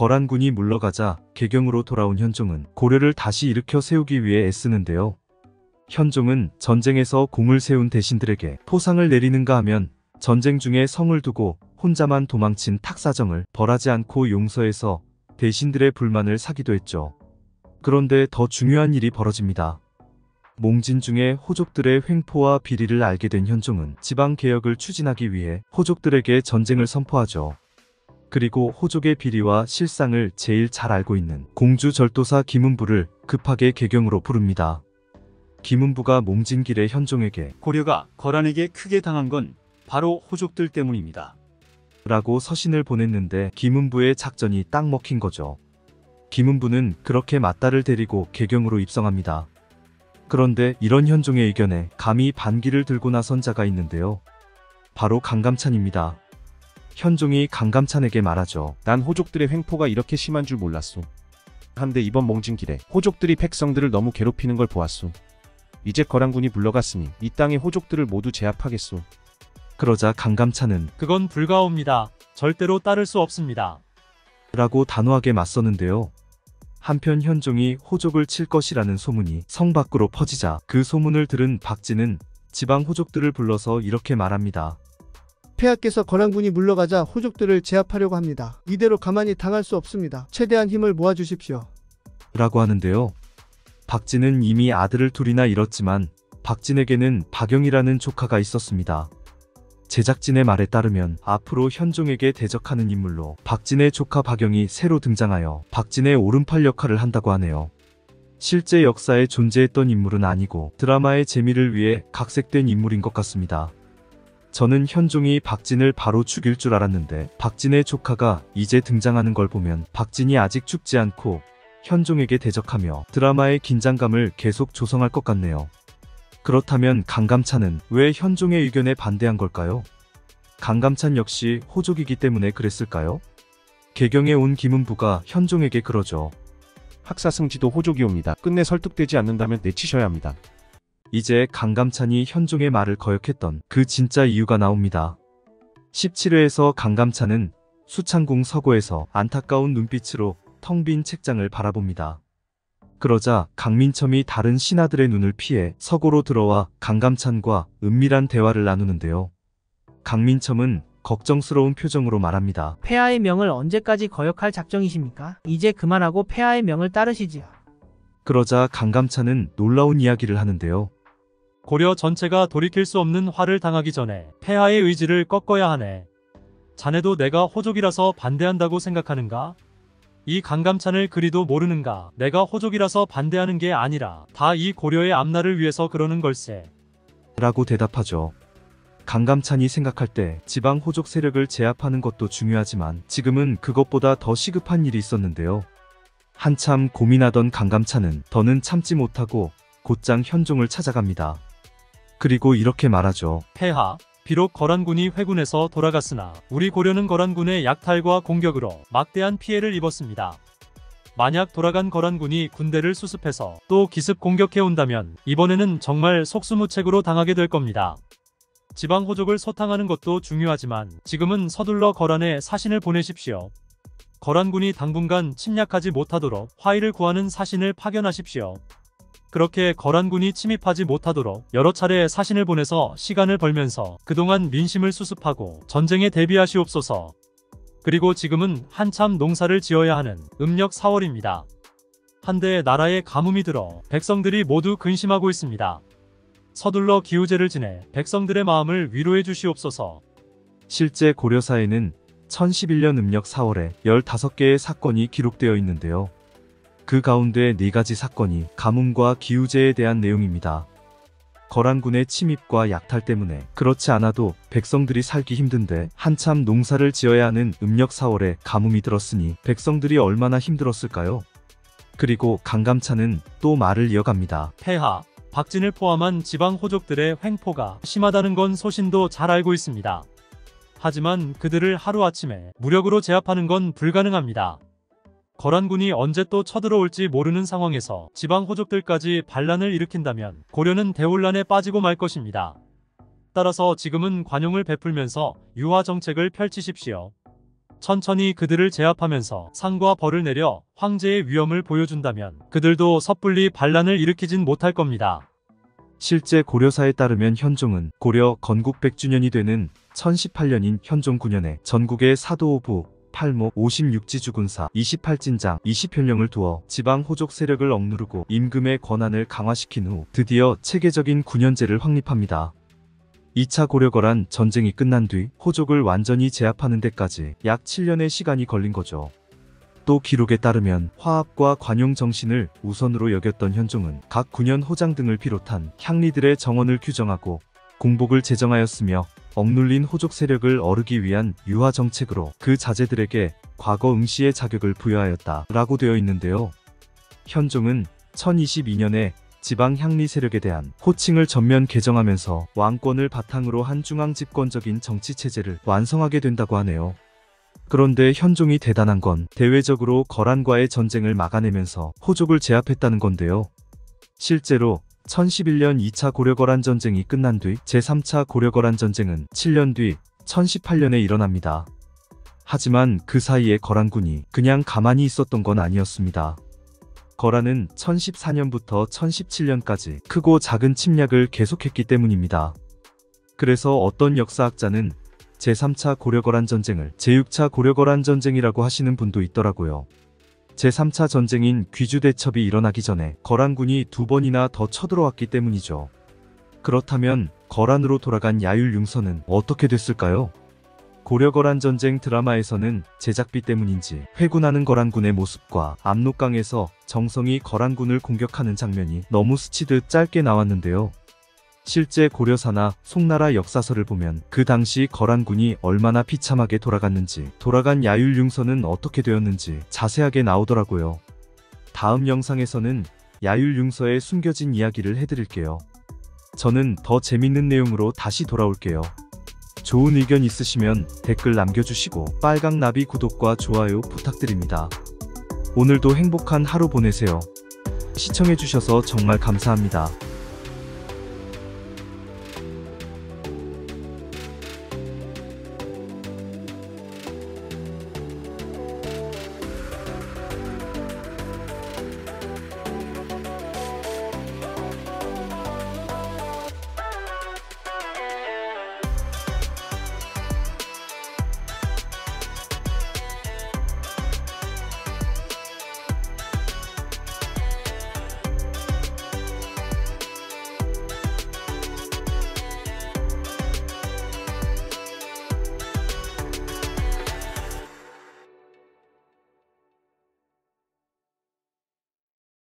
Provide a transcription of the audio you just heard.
거란군이 물러가자 개경으로 돌아온 현종은 고려를 다시 일으켜 세우기 위해 애쓰는데요. 현종은 전쟁에서 공을 세운 대신들에게 포상을 내리는가 하면 전쟁 중에 성을 두고 혼자만 도망친 탁사정을 벌하지 않고 용서해서 대신들의 불만을 사기도 했죠. 그런데 더 중요한 일이 벌어집니다. 몽진 중에 호족들의 횡포와 비리를 알게 된 현종은 지방 개혁을 추진하기 위해 호족들에게 전쟁을 선포하죠. 그리고 호족의 비리와 실상을 제일 잘 알고 있는 공주 절도사 김은부를 급하게 개경으로 부릅니다. 김은부가 몽진길의 현종에게 고려가 거란에게 크게 당한 건 바로 호족들 때문입니다. 라고 서신을 보냈는데 김은부의 작전이 딱 먹힌 거죠. 김은부는 그렇게 맞다를 데리고 개경으로 입성합니다. 그런데 이런 현종의 의견에 감히 반기를 들고 나선 자가 있는데요. 바로 강감찬입니다. 현종이 강감찬에게 말하죠. 난 호족들의 횡포가 이렇게 심한 줄 몰랐소. 한데 이번 몽진 길에 호족들이 백성들을 너무 괴롭히는 걸 보았소. 이제 거란군이 물러갔으니 이 땅의 호족들을 모두 제압하겠소. 그러자 강감찬은 그건 불가옵니다. 절대로 따를 수 없습니다. 라고 단호하게 맞서는데요. 한편 현종이 호족을 칠 것이라는 소문이 성 밖으로 퍼지자 그 소문을 들은 박진은 지방 호족들을 불러서 이렇게 말합니다. 폐하께서 건왕군이 물러가자 호족들을 제압하려고 합니다. 이대로 가만히 당할 수 없습니다. 최대한 힘을 모아주십시오. 라고 하는데요. 박진은 이미 아들을 둘이나 잃었지만 박진에게는 박영이라는 조카가 있었습니다. 제작진의 말에 따르면 앞으로 현종에게 대적하는 인물로 박진의 조카 박영이 새로 등장하여 박진의 오른팔 역할을 한다고 하네요. 실제 역사에 존재했던 인물은 아니고 드라마의 재미를 위해 각색된 인물인 것 같습니다. 저는 현종이 박진을 바로 죽일 줄 알았는데 박진의 조카가 이제 등장하는 걸 보면 박진이 아직 죽지 않고 현종에게 대적하며 드라마의 긴장감을 계속 조성할 것 같네요. 그렇다면 강감찬은 왜 현종의 의견에 반대한 걸까요? 강감찬 역시 호족이기 때문에 그랬을까요? 개경에 온 김은부가 현종에게 그러죠. 학사승지도 호족이옵니다. 끝내 설득되지 않는다면 내치셔야 합니다. 이제 강감찬이 현종의 말을 거역했던 그 진짜 이유가 나옵니다. 17회에서 강감찬은 수창궁 서고에서 안타까운 눈빛으로 텅 빈 책장을 바라봅니다. 그러자 강민첨이 다른 신하들의 눈을 피해 서고로 들어와 강감찬과 은밀한 대화를 나누는데요. 강민첨은 걱정스러운 표정으로 말합니다. 폐하의 명을 언제까지 거역할 작정이십니까? 이제 그만하고 폐하의 명을 따르시지요. 그러자 강감찬은 놀라운 이야기를 하는데요. 고려 전체가 돌이킬 수 없는 화를 당하기 전에 폐하의 의지를 꺾어야 하네. 자네도 내가 호족이라서 반대한다고 생각하는가? 이 강감찬을 그리도 모르는가? 내가 호족이라서 반대하는 게 아니라 다 이 고려의 앞날을 위해서 그러는 걸세. 라고 대답하죠. 강감찬이 생각할 때 지방 호족 세력을 제압하는 것도 중요하지만 지금은 그것보다 더 시급한 일이 있었는데요. 한참 고민하던 강감찬은 더는 참지 못하고 곧장 현종을 찾아갑니다. 그리고 이렇게 말하죠. 폐하, 비록 거란군이 회군에서 돌아갔으나 우리 고려는 거란군의 약탈과 공격으로 막대한 피해를 입었습니다. 만약 돌아간 거란군이 군대를 수습해서 또 기습 공격해온다면 이번에는 정말 속수무책으로 당하게 될 겁니다. 지방 호족을 소탕하는 것도 중요하지만 지금은 서둘러 거란에 사신을 보내십시오. 거란군이 당분간 침략하지 못하도록 화의를 구하는 사신을 파견하십시오. 그렇게 거란군이 침입하지 못하도록 여러 차례 사신을 보내서 시간을 벌면서 그동안 민심을 수습하고 전쟁에 대비하시옵소서. 그리고 지금은 한참 농사를 지어야 하는 음력 4월입니다. 한데 나라에 가뭄이 들어 백성들이 모두 근심하고 있습니다. 서둘러 기우제를 지내 백성들의 마음을 위로해 주시옵소서. 실제 고려사에는 1011년 음력 4월에 15개의 사건이 기록되어 있는데요. 그 가운데 4가지 사건이 가뭄과 기우제에 대한 내용입니다. 거란군의 침입과 약탈 때문에 그렇지 않아도 백성들이 살기 힘든데 한참 농사를 지어야 하는 음력 4월에 가뭄이 들었으니 백성들이 얼마나 힘들었을까요? 그리고 강감찬은 또 말을 이어갑니다. 폐하, 박진을 포함한 지방 호족들의 횡포가 심하다는 건 소신도 잘 알고 있습니다. 하지만 그들을 하루아침에 무력으로 제압하는 건 불가능합니다. 거란군이 언제 또 쳐들어올지 모르는 상황에서 지방 호족들까지 반란을 일으킨다면 고려는 대혼란에 빠지고 말 것입니다. 따라서 지금은 관용을 베풀면서 유화 정책을 펼치십시오. 천천히 그들을 제압하면서 상과 벌을 내려 황제의 위엄을 보여준다면 그들도 섣불리 반란을 일으키진 못할 겁니다. 실제 고려사에 따르면 현종은 고려 건국 100주년이 되는 1018년인 현종 9년에 전국의 사도오부, 팔목, 56지주 군사, 28진장, 20현령을 두어 지방 호족 세력을 억누르고 임금의 권한을 강화시킨 후 드디어 체계적인 군현제를 확립합니다. 2차 고려거란 전쟁이 끝난 뒤 호족을 완전히 제압하는 데까지 약 7년의 시간이 걸린 거죠. 또 기록에 따르면 화합과 관용 정신을 우선으로 여겼던 현종은 각 군현 호장 등을 비롯한 향리들의 정원을 규정하고 공복을 제정하였으며 억눌린 호족 세력을 어르기 위한 유화 정책으로 그 자제들에게 과거 응시의 자격을 부여하였다 라고 되어 있는데요. 현종은 1022년에 지방 향리 세력에 대한 호칭을 전면 개정하면서 왕권을 바탕으로 한 중앙 집권적인 정치 체제를 완성하게 된다고 하네요. 그런데 현종이 대단한 건 대외적으로 거란과의 전쟁을 막아내면서 호족을 제압했다는 건데요. 실제로 1011년 2차 고려거란 전쟁이 끝난 뒤 제3차 고려거란 전쟁은 7년 뒤 1018년에 일어납니다. 하지만 그 사이에 거란군이 그냥 가만히 있었던 건 아니었습니다. 거란은 1014년부터 1017년까지 크고 작은 침략을 계속했기 때문입니다. 그래서 어떤 역사학자는 제3차 고려거란 전쟁을 제6차 고려거란 전쟁이라고 하시는 분도 있더라고요. 제3차 전쟁인 귀주대첩이 일어나기 전에 거란군이 두 번이나 더 쳐들어왔기 때문이죠. 그렇다면 거란으로 돌아간 야율융서는 어떻게 됐을까요? 고려거란 전쟁 드라마에서는 제작비 때문인지 회군하는 거란군의 모습과 압록강에서 정성이 거란군을 공격하는 장면이 너무 스치듯 짧게 나왔는데요. 실제 고려사나 송나라 역사서를 보면 그 당시 거란군이 얼마나 비참하게 돌아갔는지 돌아간 야율융서는 어떻게 되었는지 자세하게 나오더라고요. 다음 영상에서는 야율융서에 숨겨진 이야기를 해드릴게요. 저는 더 재밌는 내용으로 다시 돌아올게요. 좋은 의견 있으시면 댓글 남겨주시고 빨강 나비 구독과 좋아요 부탁드립니다. 오늘도 행복한 하루 보내세요. 시청해주셔서 정말 감사합니다.